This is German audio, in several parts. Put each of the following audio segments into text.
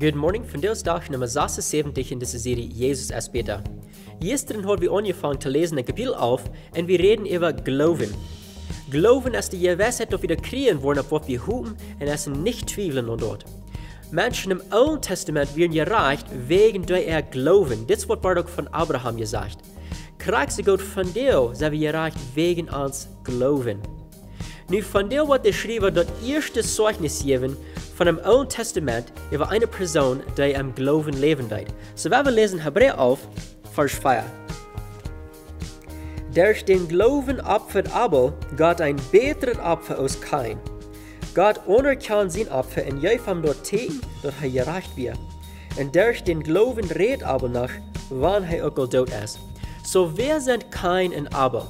Good morning, dag nummer 76 in deze serie Jezus is beter. Gestern haben wir angefangen zu lesen ein Kapitel auf und wir reden über Glauben. Glauben ist die Gewissheit, dass wir kriegen wollen, auf was wir hoffen und es nicht zweifeln an dort. Menschen im Alten Testament werden gereicht wegen der ihr Glauben. Das wird Bardock von Abraham gesagt. Kriegst Gott von dir, sind wir gereicht wegen uns Glauben. Nu von dir wird geschrieben, das erste Zeugnis geben von dem Alten Testament über eine Person, die am Glauben leben wird. So wir lesen Hebräer auf, Vers 4. Durch den Glauben opfert Abel Gott ein besseres Opfer aus Kain. Gott anerkennt sein Opfer und jij van dort tegen dat hij gerecht wird. Und durch den Glauben redet Abel nach, wann er auch tot ist. So wer sind Kain und Abel?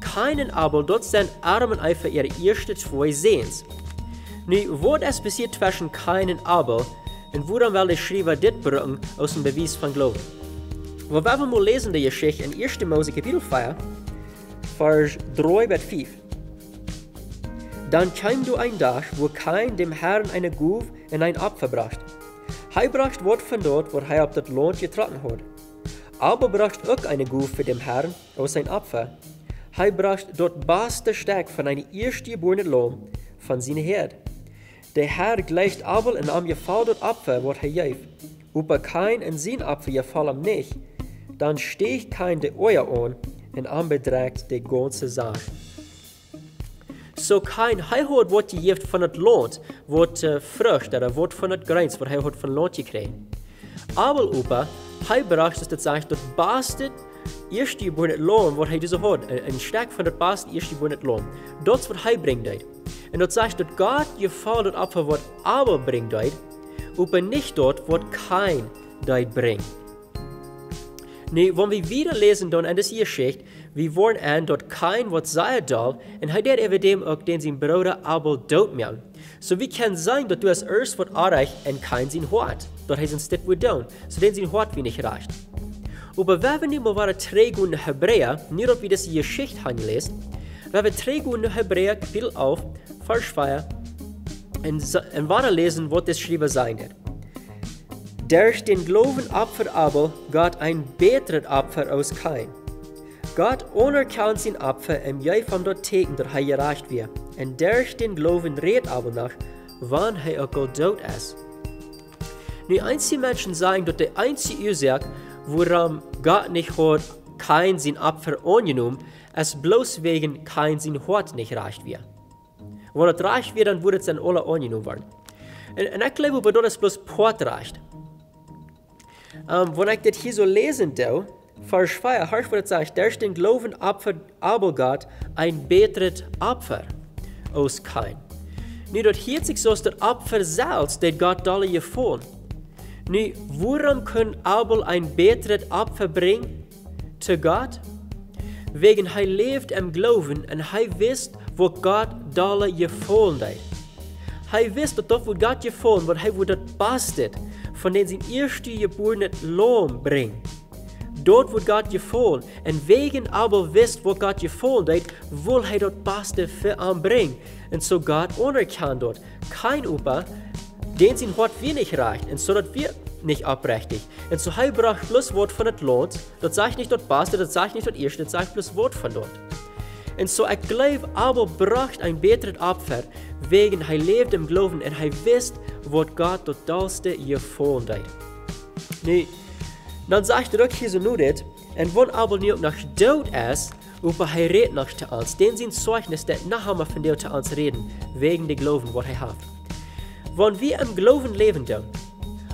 Kain und Abel, dort sind Armen einfach ihre ersten zwei Sehens. Nu, wat ist passiert zwischen Kain und Abel und woran will der Schreiber dit bringen aus dem Beweis von Glauben? Wir werden mal lesen die Geschichte in 1. Mose Kapitel 4, Vers 3 bis 5. Dann kam du ein Tag, wo kein dem Herrn eine Guf und ein Opfer bracht. Er bracht Wort von dort, wo er auf das Lohn getroffen hat. Aber bracht auch eine Guf für den Herrn aus sein Opfer. Er bracht dort beste Stück von einem erstgeborenen Lohn von seiner Herd. Der Herr gleicht Abel und am dort Opfer, was er gab. Über kein und sein Opfer gefall ihm nicht. Dann steht kein der Euer an und am bedrängt die ganze Sache. So kein hij wat je heeft van het land, wat uh, vrucht, oder wat van het grens, hij hoort van land gekregen. Aber opa, hij bracht es dat zegt dat beste eerste geboren loon wat hij dus had, een stuk van het beste eerste geboren loon. Dat is wat hij brengt. Dat zegt dat God je valt het op wat Abel brengt uit, opa niet dat wat kein dat brengt. Nu, wanneer we wieder lesen dan in deze geschichte, wir wollen an dort kein wat sei dal, und hij deed even dem ook den zijn broeder Abel dood maak. So wie kann sein, dass du als erst wat erreicht und kein sein hart, dort hij zijn stit wat doen, so den zijn hart wie nicht reicht. Aber wenn wir nicht mal waren träge in Hebräer, nicht ob wir das Geschichte angelesen, wenn wir träge in Hebräer Kapitel auf, Vers 4, und, und weiterlesen, was das Schreiber sein wird. Durch den Glauben opfert Abel Gott ein besseres Opfer aus Kain. Gott anerkennt sein Opfer und jij van dort teken dat hij gerecht wird. Und durch den Glauben redet Abel nach, wann er auch tot ist. Nu, einige Menschen sagen, dass der einzige Ursache, warum Gott nicht hat, kein sein Opfer angenommen, ist bloß wegen kein sein Hort nicht recht wird. Wenn es recht wird, dann würde es dann alle angenommen werden. Und, und ich glaube, dass es bloß Port reicht. Um, wenn ich das hier so lesen darf, Vers 4, hörst du, was sagt, durch den Glauben opfert Abel Gott ein besseres Opfer aus Kain. Nu, dat hielt sich so, dass das Opfer selbst, das Gott alle gefallen. Nu, warum kann Abel ein besseres Opfer bringen zu Gott? Wegen er lebt im Glauben und er wisst, wo Gott alle gefallen hat. Er wisst, dass das, wo Gott gefallen, wat er das bastet, von dem sein erste geborene Lohn bringt. Dort wird Gott gefallen. Und wegen aber wisst, wo Gott gefallen hat, will er dort Beste für ihn bringen. Und so Gott anerkannt dort. Kein Opa, den sein Wort wir nicht reicht. Und so dort wir nicht abrechtig. Und so er braucht bloß Wort von das Lohnt. Dort sage ich nicht dort Beste, dort sage ich nicht dort Erste, dort sage ich bloß Wort von dort. Und so ich glaube, aber braucht ein besseres Opfer, wegen er lebt im Glauben und er wisst, wo Gott dort Dalste gefallen hat. Nee, dan zegt er ook hier zo nu dit, en wanneer aber nu nog dood is, over hij redt nog te ons, den zijn Zeugnis, dat nachher von dir te ons reden, wegen de Glauben, wat hij heeft. Wanneer wir im Glauben leben doen,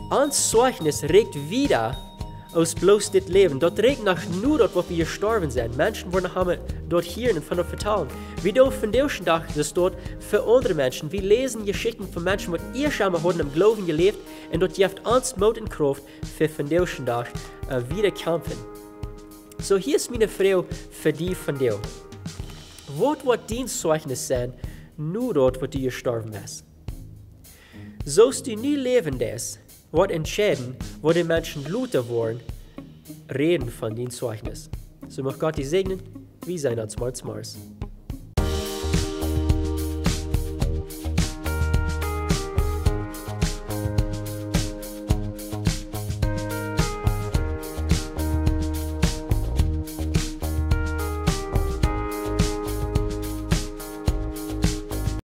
ons Zeugnis regt wieder aus bloß dit Leben. Dort regt nach nur dort, wo wir gestorben sind. Menschen wollen haben dort hier und von dort vertrauen. Wir dürfen von Tag das dort für andere Menschen. Wir lesen Geschichten von Menschen, die ihr schon mal im Glauben gelebt und dort jeft uns Mut und Kraft für von Tag uh, wieder kämpfen. So hier ist meine Frau für die von dir. Was wird dein Zeugnis sein, nur dort, wo du gestorben bist? Sollst du nie leben das, wird entscheiden, wo die Menschen lauter wollen, reden von dem Zeugnis. So möchte Gott dich segnen, wie sein als Mars Mars.